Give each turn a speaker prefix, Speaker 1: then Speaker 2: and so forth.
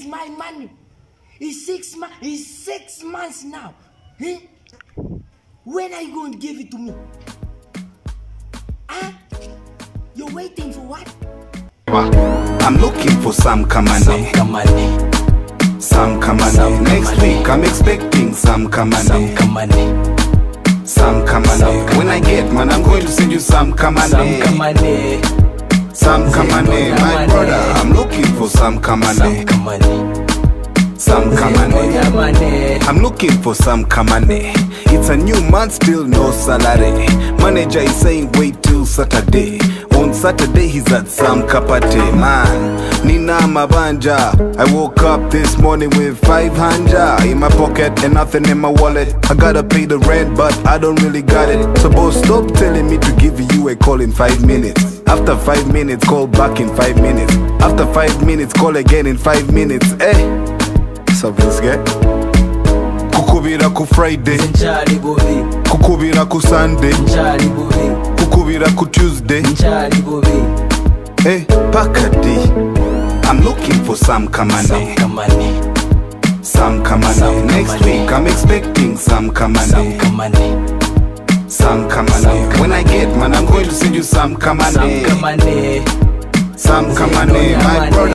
Speaker 1: is my money? It's six months. It's six months now. Eh? When are you going to give it to me? Huh? You're waiting for what?
Speaker 2: I'm looking for some Ka money.
Speaker 3: Kamane,
Speaker 2: Some Ka money.
Speaker 3: Some
Speaker 2: Next
Speaker 3: Ka money.
Speaker 2: week I'm expecting some
Speaker 3: Sam
Speaker 2: Ka money.
Speaker 3: Kamane,
Speaker 2: Some Ka money. When I get man, I'm going to send you some
Speaker 3: Sam
Speaker 2: Ka money.
Speaker 3: Kamane,
Speaker 2: Some Ka money.
Speaker 3: My
Speaker 2: brother, I'm looking for some
Speaker 3: Sam
Speaker 2: Ka
Speaker 3: money.
Speaker 2: Some Ka
Speaker 3: money.
Speaker 2: I'm looking for some Ka money. It's a new month, still no salary. Manager is saying wait till Saturday. On Saturday, he's at some kapate. Man, Nina Mabanja. I woke up this morning with 500 in my pocket and nothing in my wallet. I gotta pay the rent, but I don't really got it. So, boss, stop telling me to give you a call in five minutes. After five minutes, call back in five minutes. After five minutes, call again in five minutes. Eh? Get? kukubira ku friday. Kukubira ku sunday. Kukubira ku tuesday. Hey, pakadi i'm looking for some
Speaker 3: ka
Speaker 2: money
Speaker 3: Kamane,
Speaker 2: some ka
Speaker 3: money
Speaker 2: next week i'm expecting some
Speaker 3: ka
Speaker 2: money
Speaker 3: Kamane,
Speaker 2: some ka money when i get man i'm going to send you some
Speaker 3: Sam
Speaker 2: ka money
Speaker 3: Kamane.
Speaker 2: some ka money my brother